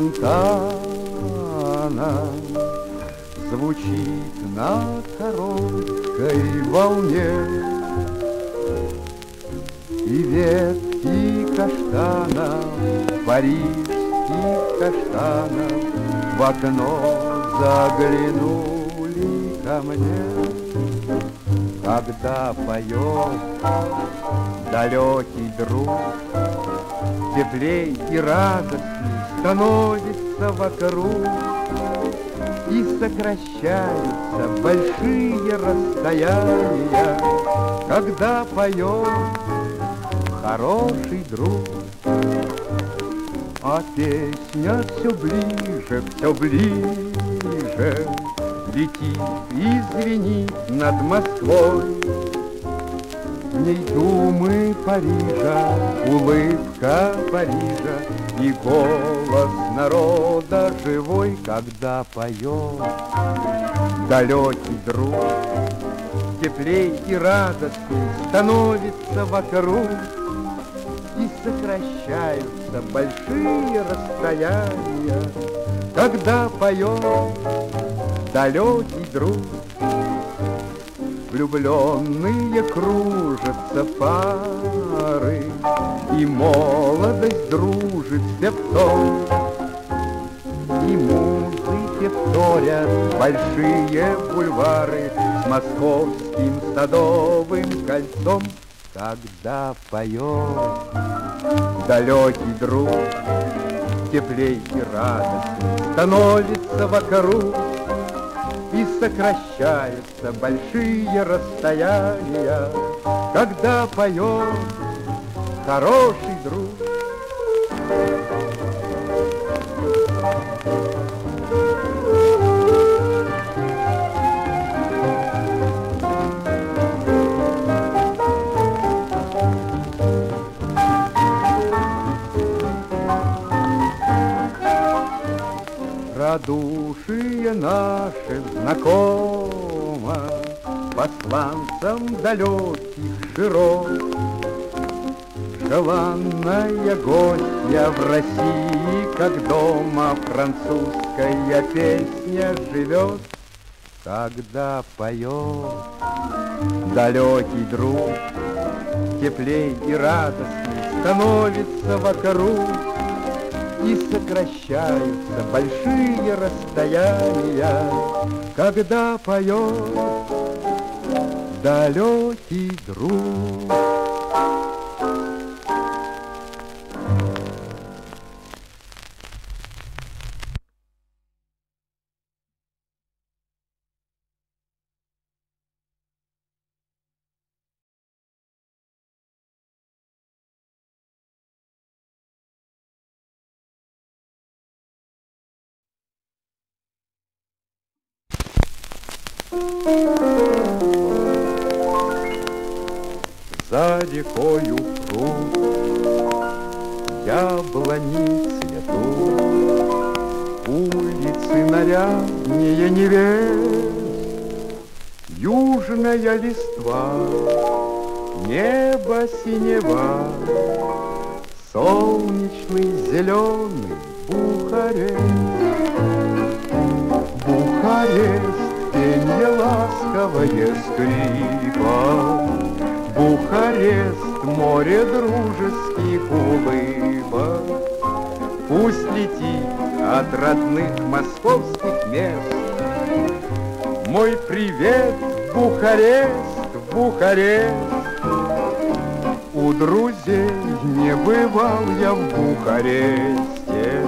голос Монтана Звучит на короткой волне. И ветки каштанов, парижских каштанов В окно заглянули ко мне. Когда поет далекий друг Теплей и радостней становится вокруг. И сокращаются большие расстояния Когда поет хороший друг А песня все ближе, все ближе Летит и звенит над Москвой ней думы Парижа, улыбка Парижа И голос народа живой, когда поет. Далекий друг, теплей и радостней Становится вокруг И сокращаются большие расстояния. Когда поет далекий друг Влюбленные кружатся пары, И молодость дружит том. И музыке вторят большие бульвары С московским садовым кольцом, Когда поет далекий друг, Теплей и радостней становится вокруг, и сокращаются большие расстояния, Когда поет хороший друг. Радушие наше знакомо Посланцам далеких широт. Желанная гостья в России, Как дома французская песня живет, Когда поет далекий друг, Теплей и радостней становится вокруг, и сокращаются большие расстояния, Когда поет далекий друг. За рекою пруд, яблони цветут, Улицы наряднее невест, Южная листва, небо синева, Солнечный зеленый Бухарест. Бухарест, пенье ласковое скрипа, Бухарест, море дружеских улыбок. Пусть летит от родных московских мест Мой привет Бухарест, Бухарест. У друзей не бывал я в Бухаресте,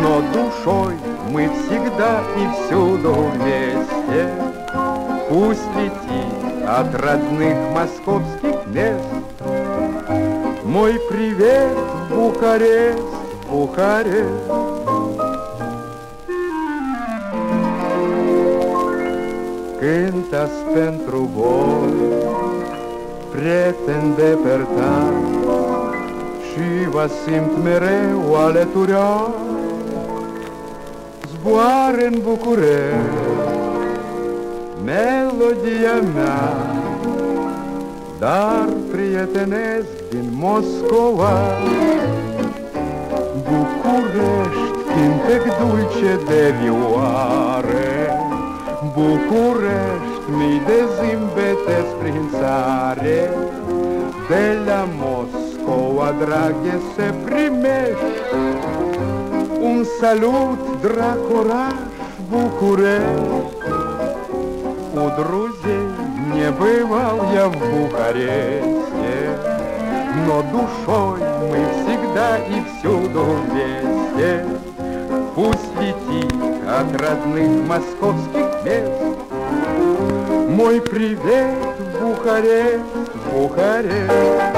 Но душой мы всегда и всюду вместе. Пусть летит от родных московских мест Мой привет Бухарест, Бухарест. Cântas pentru voi, prieteni de pertan, Și vă simt mereu alături Zboară în București, melodia mea, dar prietenesc din Moscova. București, cântec dulce de vioare, București, mii de zimbete prin țare, De la Moscova, draghe, se primești Salut, dracoraș, București. У друзей не бывал я в Бухаресте, Но душой мы всегда и всюду вместе. Пусть летит от родных московских мест Мой привет Бухарест. Бухарест,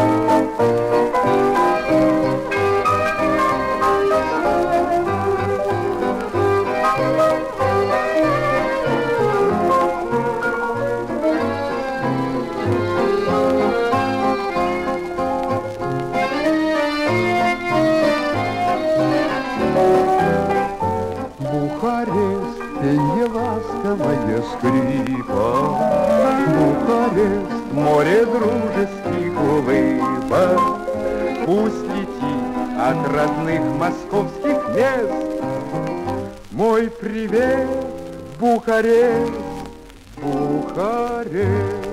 дружеских улыбок, Пусть летит от родных московских мест Мой привет, Бухарест, Бухарест.